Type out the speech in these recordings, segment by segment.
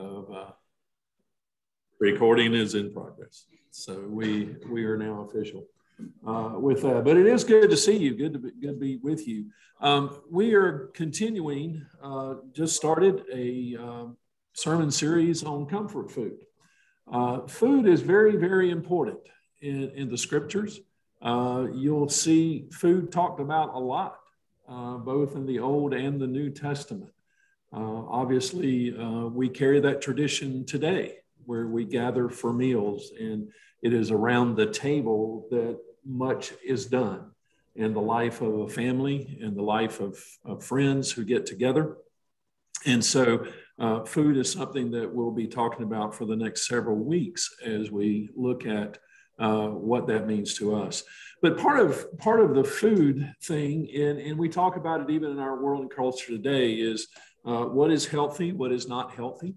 of uh, recording is in progress. So we we are now official uh, with that. But it is good to see you. Good to be, good to be with you. Um, we are continuing. Uh, just started a um, sermon series on comfort food. Uh, food is very very important in, in the scriptures. Uh, you'll see food talked about a lot, uh, both in the Old and the New Testament. Uh, obviously, we carry that tradition today where we gather for meals and it is around the table that much is done in the life of a family and the life of, of friends who get together. And so, uh, food is something that we'll be talking about for the next several weeks as we look at uh, what that means to us. But part of part of the food thing, and, and we talk about it even in our world and culture today, is uh, what is healthy, what is not healthy.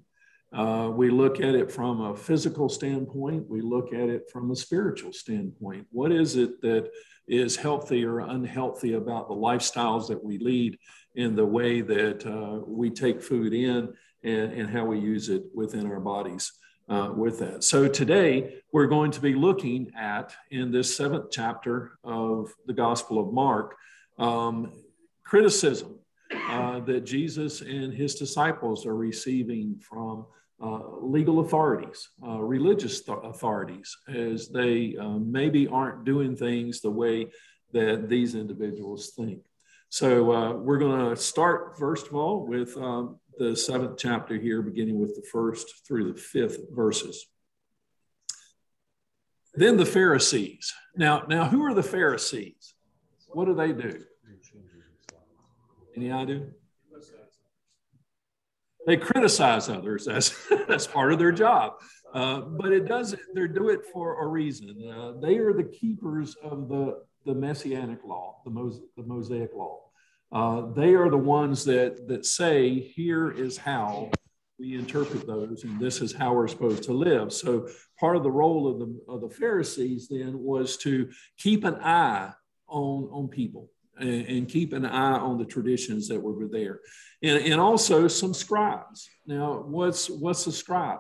Uh, we look at it from a physical standpoint. We look at it from a spiritual standpoint. What is it that is healthy or unhealthy about the lifestyles that we lead in the way that uh, we take food in and, and, how we use it within our bodies uh, with that? So today we're going to be looking at, in this seventh chapter of the Gospel of Mark, um, criticism uh, that Jesus and his disciples are receiving from uh, legal authorities, uh, religious th- authorities, as they uh, maybe aren't doing things the way that these individuals think. So uh, we're going to start, first of all, with um, the seventh chapter here, beginning with the first through the fifth verses. Then the Pharisees. Now, now, who are the Pharisees? What do they do? Any idea? They criticize others. That's, that's part of their job. Uh, but it does, they do it for a reason. Uh, they are the keepers of the, the messianic law, the, Mos- the Mosaic law. Uh, they are the ones that, that say, here is how we interpret those, and this is how we're supposed to live. So part of the role of the, of the Pharisees then was to keep an eye on, on people and, and keep an eye on the traditions that were there. And, and also some scribes. Now, what's, what's a scribe?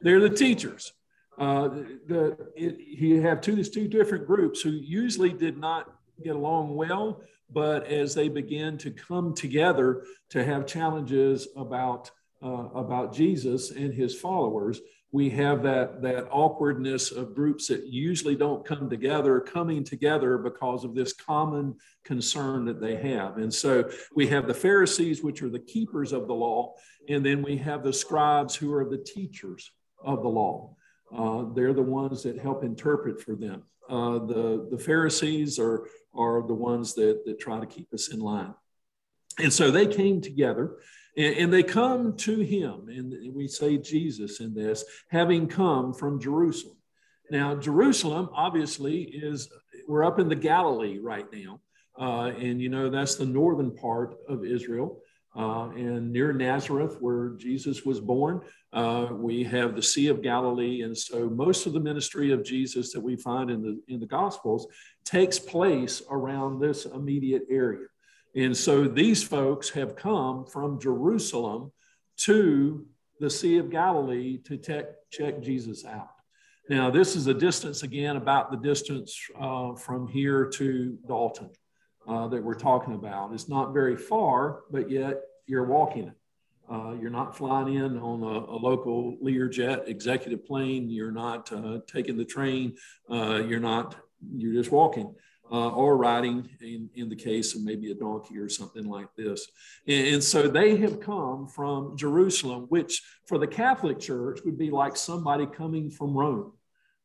They're the teachers. Uh, the, it, you have two, two different groups who usually did not get along well, but as they began to come together to have challenges about, uh, about Jesus and his followers, we have that that awkwardness of groups that usually don't come together coming together because of this common concern that they have. And so we have the pharisees which are the keepers of the law and then we have the scribes who are the teachers of the law. Uh, they're the ones that help interpret for them. Uh, the the pharisees are are the ones that that try to keep us in line. And so they came together and, and they come to him, and we say Jesus in this, having come from Jerusalem. Now, Jerusalem obviously is, we're up in the Galilee right now. Uh, and you know, that's the northern part of Israel. Uh, and near Nazareth, where Jesus was born, uh, we have the Sea of Galilee. And so most of the ministry of Jesus that we find in the, in the Gospels takes place around this immediate area. And so these folks have come from Jerusalem to the Sea of Galilee to te- check Jesus out. Now, this is a distance, again, about the distance uh, from here to Dalton uh, that we're talking about. It's not very far, but yet you're walking it. Uh, you're not flying in on a, a, local Learjet executive plane. You're not uh, taking the train. Uh, you're not, you're just walking uh, or riding in, in the case of maybe a donkey or something like this. And, and, so they have come from Jerusalem, which for the Catholic Church would be like somebody coming from Rome,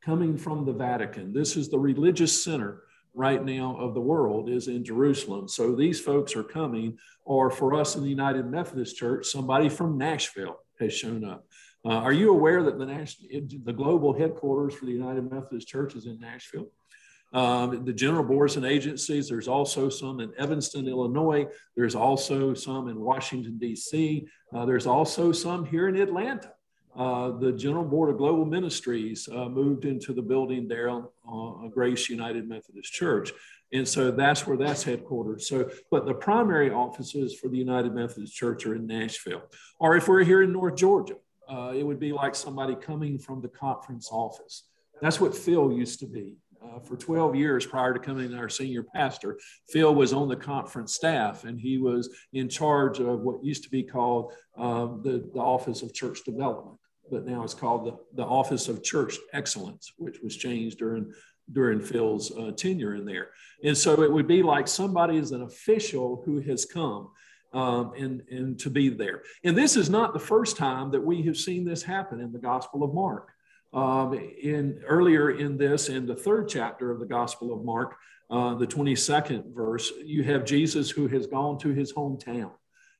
coming from the Vatican. This is the religious center right now of the world is in Jerusalem. So these folks are coming, or for us in the United Methodist Church, somebody from Nashville has shown up. Uh, are you aware that the, national, the global headquarters for the United Methodist Church is in Nashville? Um, the general boards and agencies, there's also some in Evanston, Illinois. There's also some in Washington, D.C. Uh, there's also some here in Atlanta. Uh, the General Board of Global Ministries uh, moved into the building there on Grace United Methodist Church. And so that's where that's headquartered. So, but the primary offices for the United Methodist Church are in Nashville. Or if we're here in North Georgia, uh, it would be like somebody coming from the conference office. That's what Phil used to be. Uh, for 12 years prior to coming our senior pastor, Phil was on the conference staff and he was in charge of what used to be called um, the, the Office of Church Development, but now it's called the, the Office of Church Excellence, which was changed during during Phil's uh, tenure in there. And so it would be like somebody is an official who has come um, and, and to be there. And this is not the first time that we have seen this happen in the Gospel of Mark. Um, in earlier in this, in the third chapter of the Gospel of Mark, uh, the 22nd verse, you have Jesus who has gone to his hometown.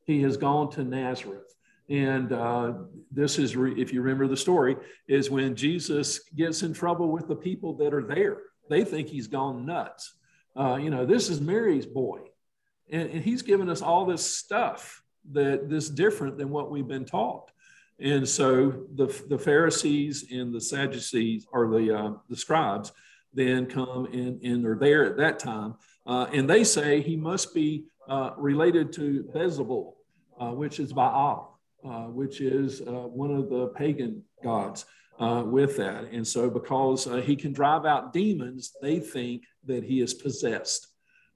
He has gone to Nazareth. And uh, this is, re- if you remember the story, is when Jesus gets in trouble with the people that are there. They think he's gone nuts. Uh, you know, this is Mary's boy. And, and he's given us all this stuff that this different than what we've been taught. And so the, the Pharisees and the Sadducees or the, uh, the scribes then come in and are there at that time. Uh, and they say he must be uh, related to Beelzebul, uh, which is Baal, uh, which is uh, one of the pagan gods with that. And so because he can drive out demons, they think that he is possessed.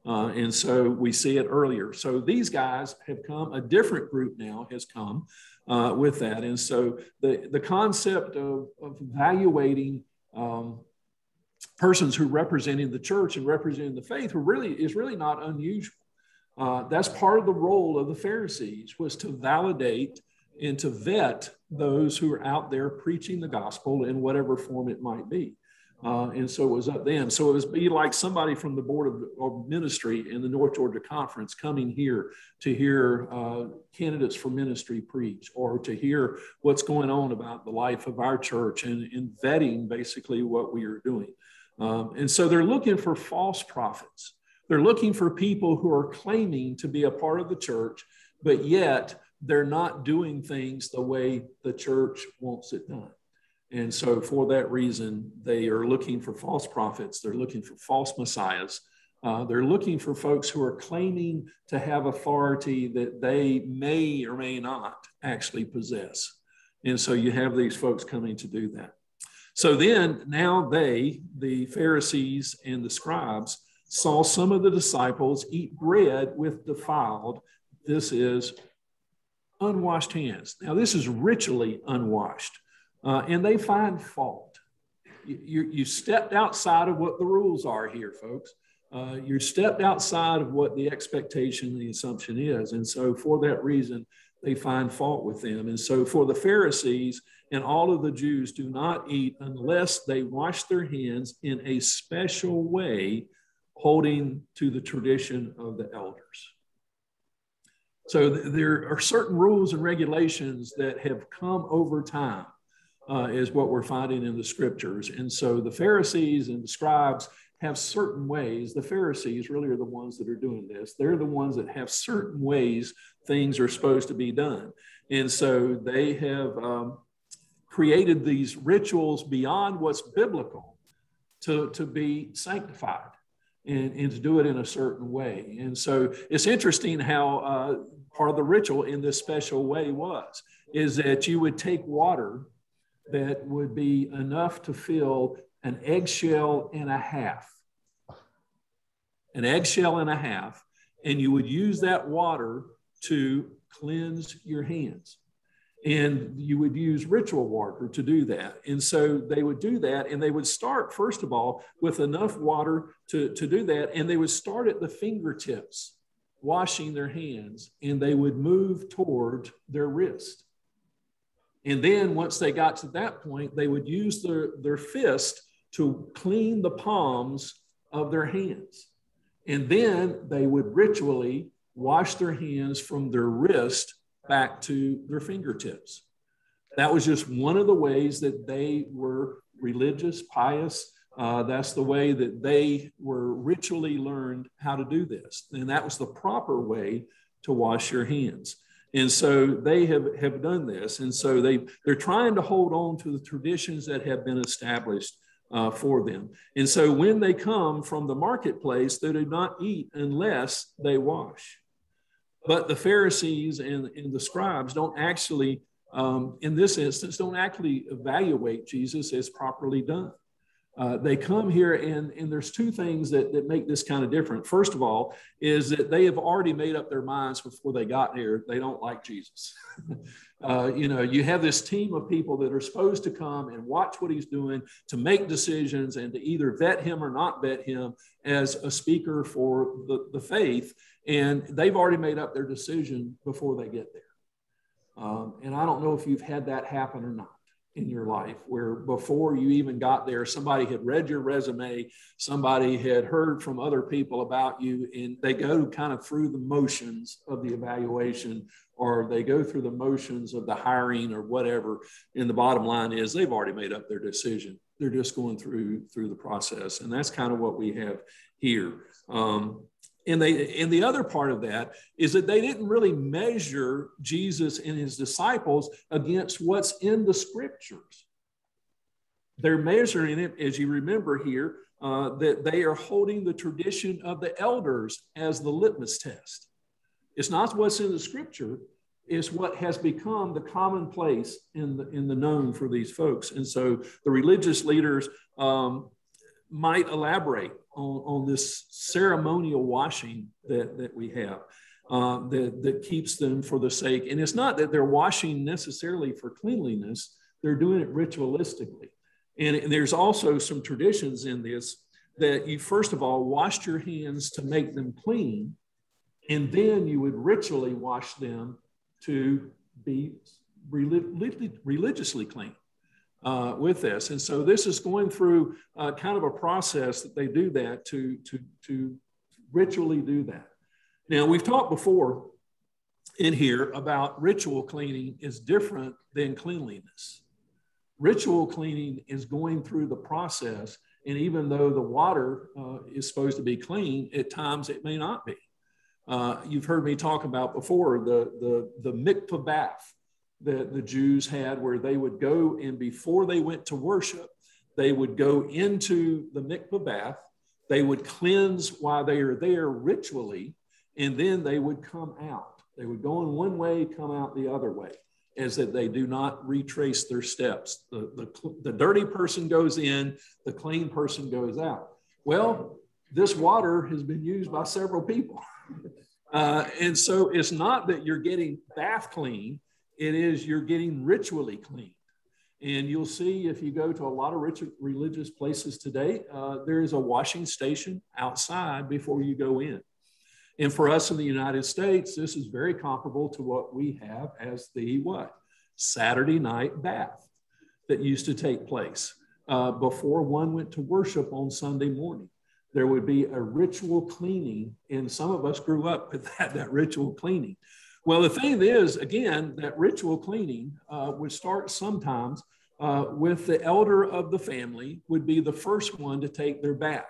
Uh, and so we see it earlier. So these guys have come, a different group now has come uh, with that. And so the, the concept of, of evaluating um, persons who representing the church and representing the faith were really is really not unusual. Uh, that's part of the role of the Pharisees was to validate and to vet those who are out there preaching the gospel in whatever form it might be. Uh, and so it was up then. So it was be like somebody from the board of, of ministry in the North Georgia Conference coming here to hear uh, candidates for ministry preach or to hear what's going on about the life of our church and, and vetting basically what we are doing. Um, and so they're looking for false prophets. They're looking for people who are claiming to be a part of the church, but yet they're not doing things the way the church wants it done. And so, for that reason, they are looking for false prophets, they're looking for false messiahs. Uh, they're looking for folks who are claiming to have authority that they may or may not actually possess. And so you have these folks coming to do that. So then, now they, the Pharisees and the scribes, saw some of the disciples eat bread with defiled, this is unwashed hands. Now, this is ritually unwashed uh, and they find fault. You, you, you, stepped outside of what the rules are here, folks. Uh, you stepped outside of what the expectation, the assumption is. And so, for that reason, they find fault with them. And so, for the Pharisees and all of the Jews, do not eat unless they wash their hands in a special way, holding to the tradition of the elders. So, th- there are certain rules and regulations that have come over time uh, is what we're finding in the scriptures. And so the Pharisees and the scribes have certain ways. The Pharisees really are the ones that are doing this. They're the ones that have certain ways things are supposed to be done. And so they have um, created these rituals beyond what's biblical to, to be sanctified and, and to do it in a certain way. And so it's interesting how uh, part of the ritual in this special way was is that you would take water that would be enough to fill an eggshell and a half. An eggshell and a half, and you would use that water to cleanse your hands. And you would use ritual water to do that. And so they would do that, and they would start, first of all, with enough water to, to do that. And they would start at the fingertips, washing their hands, and they would move toward their wrist. And then once they got to that point, they would use their, their fist to clean the palms of their hands. And then they would ritually wash their hands from their wrist back to their fingertips. That was just one of the ways that they were religious, pious. Uh, that's the way that they were ritually learned how to do this. And that was the proper way to wash your hands. And so they have, have done this. And so they, they're trying to hold on to the traditions that have been established uh, for them. And so when they come from the marketplace, they do not eat unless they wash. But the Pharisees and, and the scribes don't actually, um, in this instance, don't actually evaluate Jesus as properly done. Uh, they come here and, and there's two things that, that make this kind of different. First of all, is that they have already made up their minds before they got here. They don't like Jesus. uh, you know, you have this team of people that are supposed to come and watch what he's doing to make decisions and to either vet him or not vet him as a speaker for the, the faith. And they've already made up their decision before they get there. Um, and I don't know if you've had that happen or not in your life where before you even got there somebody had read your resume somebody had heard from other people about you and they go kind of through the motions of the evaluation or they go through the motions of the hiring or whatever. And the bottom line is they've already made up their decision. They're just going through through the process. And that's kind of what we have here. Um, and they and the other part of that is that they didn't really measure jesus and his disciples against what's in the scriptures. They're measuring it as you remember here uh, that they are holding the tradition of the elders as the litmus test. It's not what's in the scripture it's what has become the commonplace in the in the known for these folks. And so the religious leaders um, might elaborate on, on this ceremonial washing that, that we have uh, that, that keeps them for the sake. And it's not that they're washing necessarily for cleanliness, they're doing it ritualistically. And, and there's also some traditions in this that you, first of all, washed your hands to make them clean, and then you would ritually wash them to be religiously clean uh, with this. And so this is going through uh, kind of a process that they do that to, to, to ritually do that. Now, we've talked before in here about ritual cleaning is different than cleanliness. Ritual cleaning is going through the process, and even though the water uh, is supposed to be clean, at times it may not be. Uh, you've heard me talk about before the, the, the mikvah bath that the Jews had where they would go and before they went to worship, they would go into the mikvah bath, they would cleanse while they are there ritually, and then they would come out. They would go in one way, come out the other way, as that they do not retrace their steps. The, the, the dirty person goes in, the clean person goes out. Well, this water has been used by several people. Uh, and so it's not that you're getting bath clean, it is you're getting ritually clean. And you'll see if you go to a lot of rich, religious places today, uh, there is a washing station outside before you go in. And for us in the United States, this is very comparable to what we have as the what? Saturday night bath that used to take place uh, before one went to worship on Sunday morning. There would be a ritual cleaning, and some of us grew up with that, that ritual cleaning. Well, the thing is, again, that ritual cleaning uh, would start sometimes uh, with the elder of the family would be the first one to take their bath.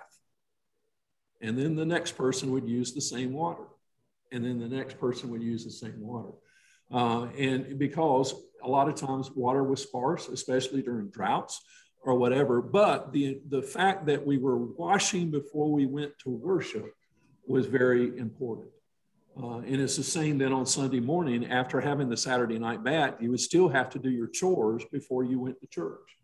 And then the next person would use the same water. And then the next person would use the same water. Uh, and because a lot of times water was sparse, especially during droughts or whatever. But the, the fact that we were washing before we went to worship was very important. Uh, and it's the same then on Sunday morning after having the Saturday night bath, you would still have to do your chores before you went to church.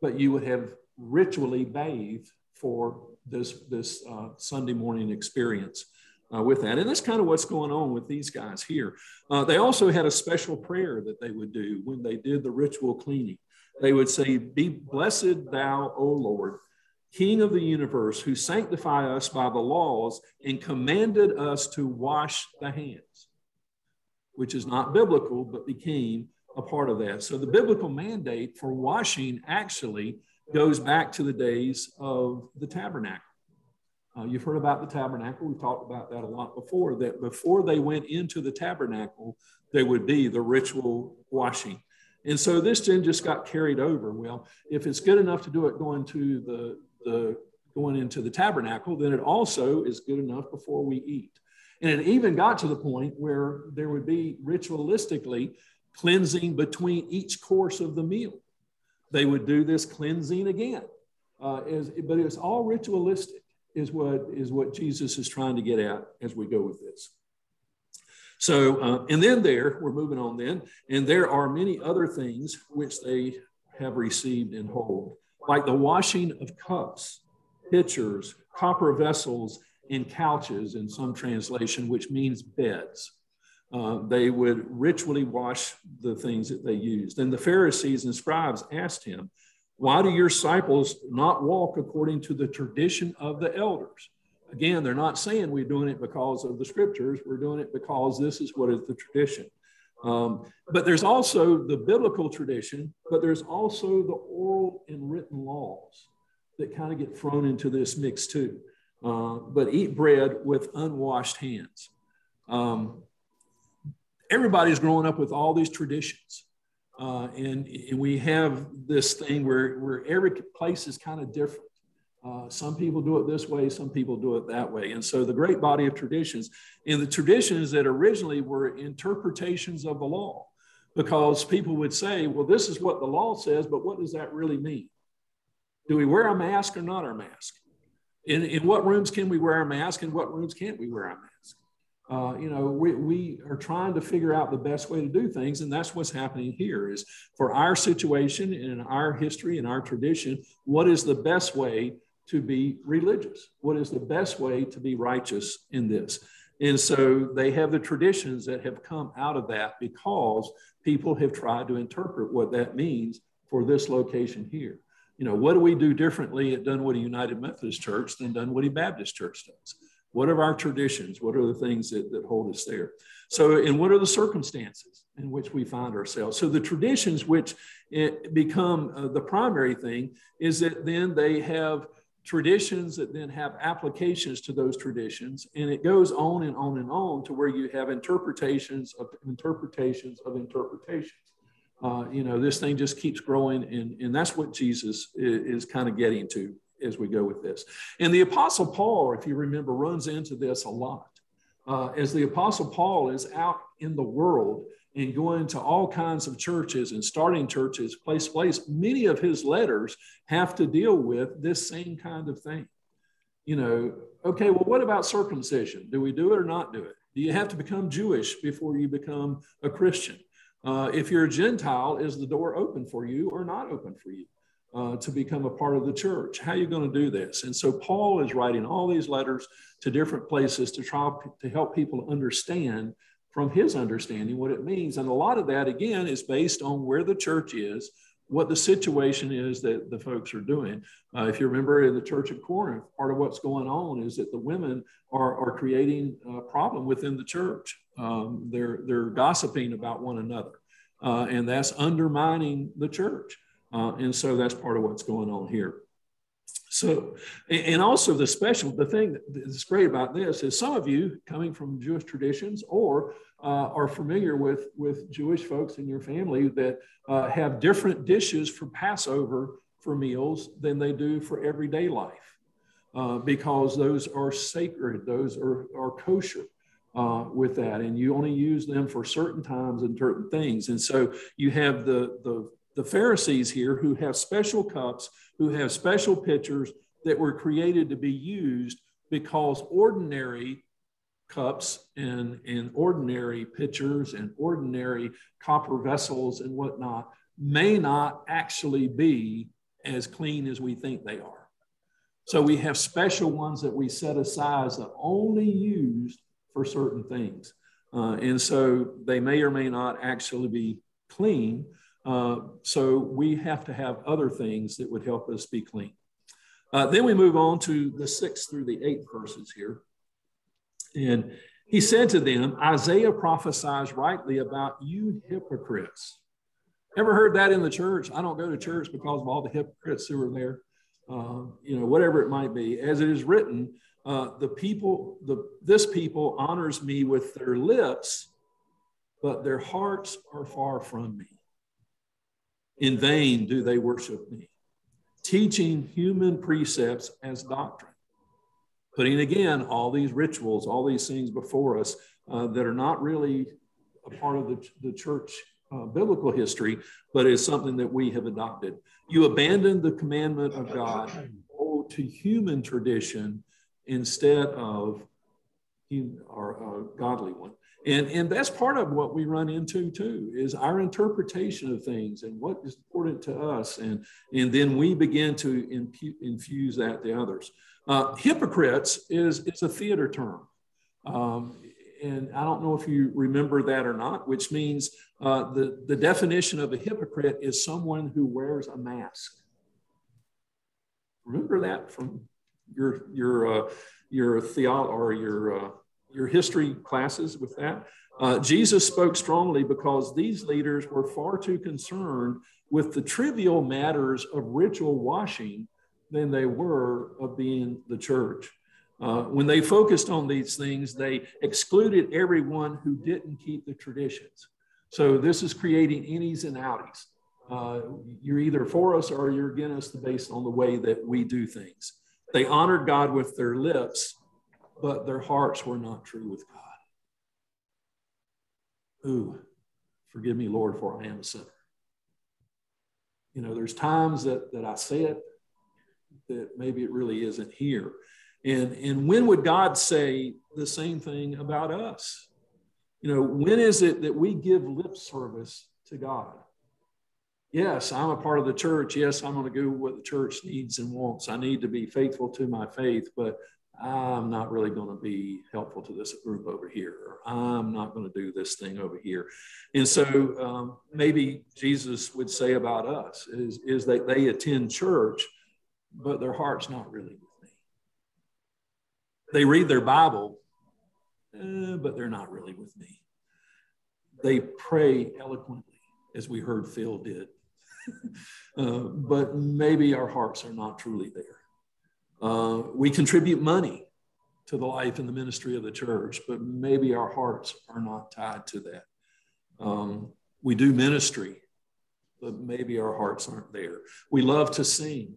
But you would have ritually bathed for this, this uh, Sunday morning experience uh, with that. And that's kind of what's going on with these guys here. Uh, they also had a special prayer that they would do when they did the ritual cleaning. They would say, Be blessed thou, O Lord, King of the universe, who sanctified us by the laws and commanded us to wash the hands, which is not biblical, but became a part of that. So the biblical mandate for washing actually goes back to the days of the tabernacle. Uh, you've heard about the tabernacle. We've talked about that a lot before, that before they went into the tabernacle, there would be the ritual washing. And so this then just got carried over. Well, if it's good enough to do it going to the, the going into the tabernacle, then it also is good enough before we eat. And it even got to the point where there would be ritualistically cleansing between each course of the meal. They would do this cleansing again. uh, but it's all ritualistic, is what, is what Jesus is trying to get at as we go with this. So, uh, and then there, we're moving on then, and there are many other things which they have received and hold, like the washing of cups, pitchers, copper vessels, and couches in some translation, which means beds. Uh, they would ritually wash the things that they used. And the Pharisees and scribes asked him, Why do your disciples not walk according to the tradition of the elders? Again, they're not saying we're doing it because of the scriptures, we're doing it because this is what is the tradition. Um, but there's also the biblical tradition, but there's also the oral and written laws that kind of get thrown into this mix too. Uh, but eat bread with unwashed hands. Um, everybody's growing up with all these traditions. Uh, and, and, we have this thing where, where every place is kind of different. Uh, some people do it this way, some people do it that way. And so the great body of traditions, and the traditions that originally were interpretations of the law, because people would say, well, this is what the law says, but what does that really mean? Do we wear a mask or not our mask? In, in what rooms can we wear our mask and what rooms can't we wear our mask? Uh, you know, we, we are trying to figure out the best way to do things. And that's what's happening here is for our situation and our history and our tradition, what is the best way to be religious? What is the best way to be righteous in this? And so they have the traditions that have come out of that because people have tried to interpret what that means for this location here. You know, what do we do differently at Dunwoody United Methodist Church than Dunwoody Baptist Church does? What are our traditions? What are the things that, that hold us there? So, and what are the circumstances in which we find ourselves? So, the traditions which eh, become uh, the primary thing is that then they have traditions that then have applications to those traditions and it goes on and on and on to where you have interpretations of interpretations of interpretations uh, you know this thing just keeps growing and, and that's what jesus is, is kind of getting to as we go with this. And the Apostle Paul, if you remember, runs into this a lot. Uh, as the Apostle Paul is out in the world and going to all kinds of churches and starting churches, place place, many of his letters have to deal with this same kind of thing. You know, okay, well, what about circumcision? Do we do it or not do it? Do you have to become Jewish before you become a Christian? Uh, if you're a Gentile, is the door open for you or not open for you? Uh, to become a part of the church. How are you going to do this? And so Paul is writing all these letters to different places to try to help people understand from his understanding what it means. And a lot of that, again, is based on where the church is, what the situation is that the folks are doing. Uh, if you remember in the church of Corinth, part of what's going on is that the women are, are creating a problem within the church. Um, they're, they're gossiping about one another, uh, and that's undermining the church. Uh, and so that's part of what's going on here. So, and also the special, the thing that's great about this is some of you coming from Jewish traditions or uh, are familiar with, with Jewish folks in your family that uh, have different dishes for Passover for meals than they do for everyday life uh, because those are sacred, those are, are kosher. Uh, with that, and you only use them for certain times and certain things. And so you have the the the Pharisees here who have special cups, who have special pitchers that were created to be used because ordinary cups and, and ordinary pitchers and ordinary copper vessels and whatnot may not actually be as clean as we think they are. So we have special ones that we set aside that only used for certain things. Uh, and so they may or may not actually be clean, uh, so we have to have other things that would help us be clean. Uh, then we move on to the sixth through the eighth verses here. And he said to them, Isaiah prophesies rightly about you hypocrites. Ever heard that in the church? I don't go to church because of all the hypocrites who are there. Uh, you know, whatever it might be. As it is written, uh, the people, the, this people honors me with their lips, but their hearts are far from me. In vain do they worship me, teaching human precepts as doctrine. Putting again all these rituals, all these things before us uh, that are not really a part of the, the church uh, biblical history, but is something that we have adopted. You abandon the commandment of God to human tradition instead of our uh, godly one. And, and that's part of what we run into too, is our interpretation of things and what is important to us. And, and then we begin to infuse that to others. Uh, hypocrites is, is a theater term. Um, and I don't know if you remember that or not, which means uh, the, the definition of a hypocrite is someone who wears a mask. Remember that from your your uh, your theology or your uh, your history classes with that. Uh, Jesus spoke strongly because these leaders were far too concerned with the trivial matters of ritual washing than they were of being the church. Uh, when they focused on these things, they excluded everyone who didn't keep the traditions. So this is creating innies and outies. Uh, you're either for us or you're against us based on the way that we do things. They honored God with their lips, but their hearts were not true with God. Ooh, forgive me, Lord, for I am a sinner. You know, there's times that, that I say it that maybe it really isn't here. And, and when would God say the same thing about us? You know, when is it that we give lip service to God? Yes, I'm a part of the church. Yes, I'm going to do what the church needs and wants. I need to be faithful to my faith, but I'm not really going to be helpful to this group over here, or I'm not going to do this thing over here. And so um, maybe Jesus would say about us is, is that they attend church, but their heart's not really with me. They read their Bible, eh, but they're not really with me. They pray eloquently, as we heard Phil did, uh, but maybe our hearts are not truly there. Uh, we contribute money to the life and the ministry of the church, but maybe our hearts are not tied to that. Um, we do ministry, but maybe our hearts aren't there. We love to sing,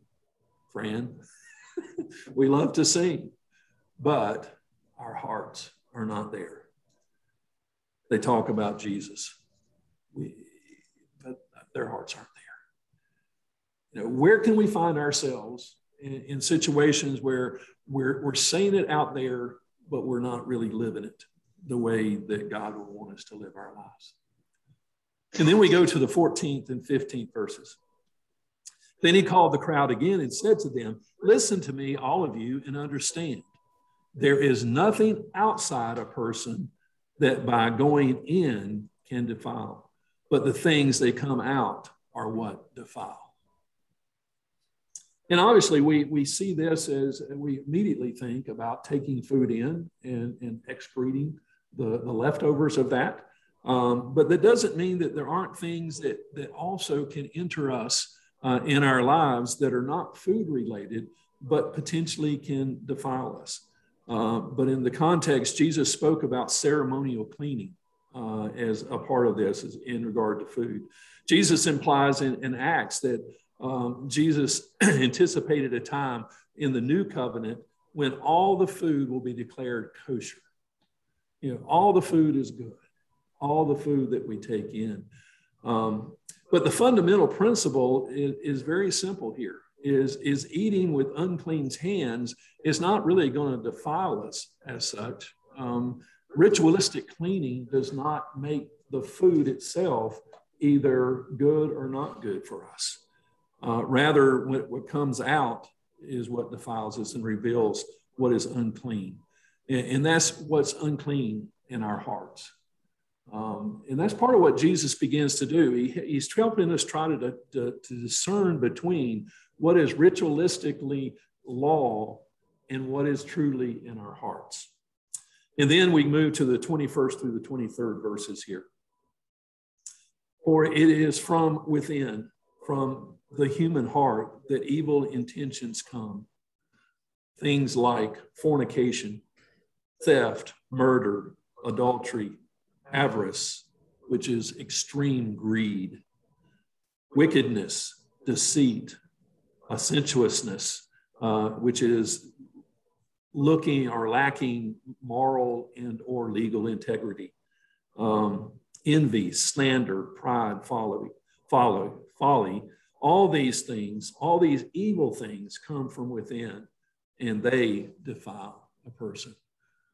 friend. we love to sing, but our hearts are not there. They talk about Jesus, we, but their hearts aren't there. You know, where can we find ourselves in, in situations where we're, we're saying it out there, but we're not really living it the way that God would want us to live our lives. And then we go to the 14th and 15th verses. Then he called the crowd again and said to them, Listen to me, all of you, and understand. There is nothing outside a person that by going in can defile, but the things that come out are what defile. And obviously, we, we see this as we immediately think about taking food in and, and excreting the, the leftovers of that. Um, but that doesn't mean that there aren't things that, that also can enter us uh, in our lives that are not food related, but potentially can defile us. Uh, but in the context, Jesus spoke about ceremonial cleaning uh, as a part of this in regard to food. Jesus implies in, in Acts that um, Jesus anticipated a time in the new covenant when all the food will be declared kosher. You know, all the food is good, all the food that we take in. Um, but the fundamental principle is, is, very simple here is, is eating with unclean hands is not really going to defile us as such. Um, ritualistic cleaning does not make the food itself either good or not good for us. Uh, rather, what, what comes out is what defiles us and reveals what is unclean. And, and that's what's unclean in our hearts. Um, and that's part of what Jesus begins to do. He, he's helping us try to, to, to discern between what is ritualistically law and what is truly in our hearts. And then we move to the 21st through the 23rd verses here. For it is from within, from the human heart that evil intentions come. Things like fornication, theft, murder, adultery, avarice, which is extreme greed, wickedness, deceit, sensuousness, uh, which is looking or lacking moral and or legal integrity, um, envy, slander, pride, folly, follow, folly. All these things, all these evil things come from within and they defile a person.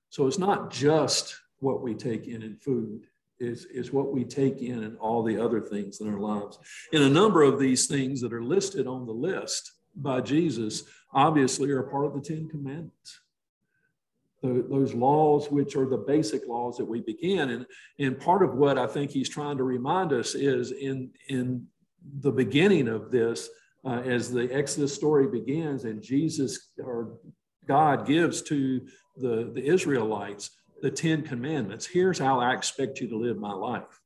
So it's not just what we take in in food, is, is what we take in and all the other things in our lives. And a number of these things that are listed on the list by Jesus obviously are part of the Ten Commandments. Those laws, which are the basic laws that we begin. And, and part of what I think he's trying to remind us is in, in the beginning of this, uh, as the Exodus story begins and Jesus or God gives to the, the Israelites the Ten Commandments. Here's how I expect you to live my life.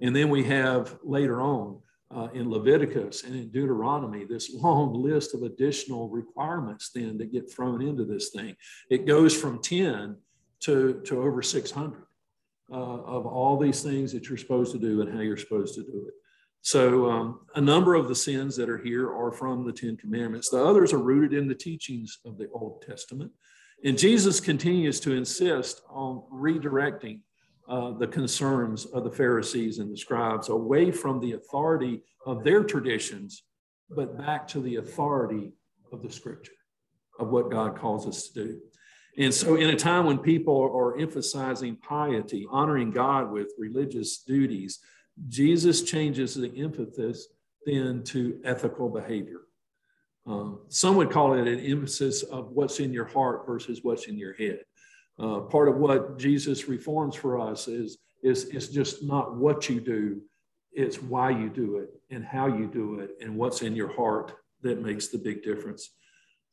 And then we have later on uh, in Leviticus and in Deuteronomy this long list of additional requirements then that get thrown into this thing. It goes from 10 to, to over 600 uh, of all these things that you're supposed to do and how you're supposed to do it. So, um, a number of the sins that are here are from the Ten Commandments. The others are rooted in the teachings of the Old Testament. And Jesus continues to insist on redirecting uh, the concerns of the Pharisees and the scribes away from the authority of their traditions, but back to the authority of the scripture, of what God calls us to do. And so, in a time when people are emphasizing piety, honoring God with religious duties, Jesus changes the emphasis then to ethical behavior. Um, some would call it an emphasis of what's in your heart versus what's in your head. Uh, part of what Jesus reforms for us is, is, is just not what you do, it's why you do it and how you do it and what's in your heart that makes the big difference.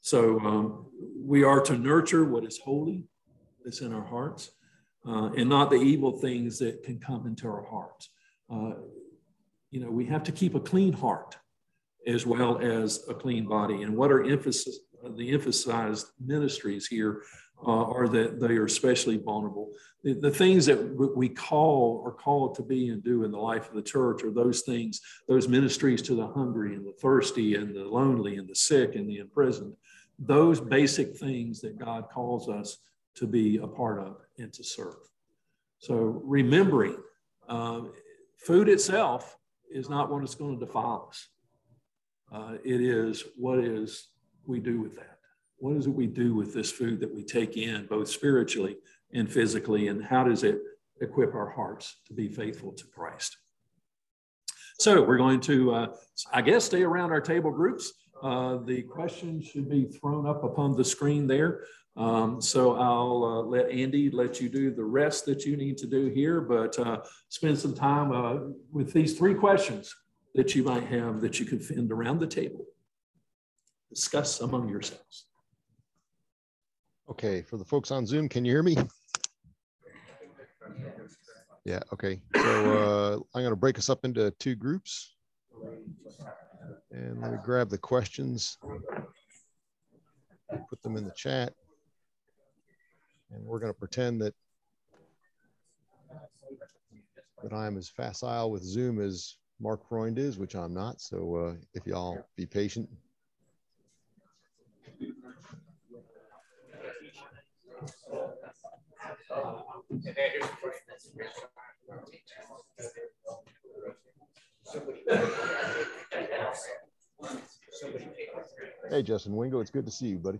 So um, we are to nurture what is holy that's in our hearts uh, and not the evil things that can come into our hearts. Uh, you know, we have to keep a clean heart as well as a clean body. And what are emphasis, the emphasized ministries here uh, are that they are especially vulnerable. The, the, things that we call or called to be and do in the life of the church are those things, those ministries to the hungry and the thirsty and the lonely and the sick and the imprisoned. Those basic things that God calls us to be a part of and to serve. So remembering uh, food itself is not what is going to defile us. Uh, it is what is we do with that. What is it we do with this food that we take in, both spiritually and physically, and how does it equip our hearts to be faithful to Christ? So we're going to, uh, I guess, stay around our table groups. Uh, the questions should be thrown up upon the screen there. Um, so I'll uh, let Andy let you do the rest that you need to do here, but uh, spend some time uh, with these three questions that you might have that you could find around the table. Discuss among yourselves. Okay, for the folks on Zoom, can you hear me? Yeah, okay. So uh, I'm going to break us up into two groups. And let me grab the questions, put them in the chat. And we're going to pretend that that I'm as facile with Zoom as Mark Freund is, which I'm not. So uh, if y'all be patient. Hey, Justin Wingo, it's good to see you, buddy.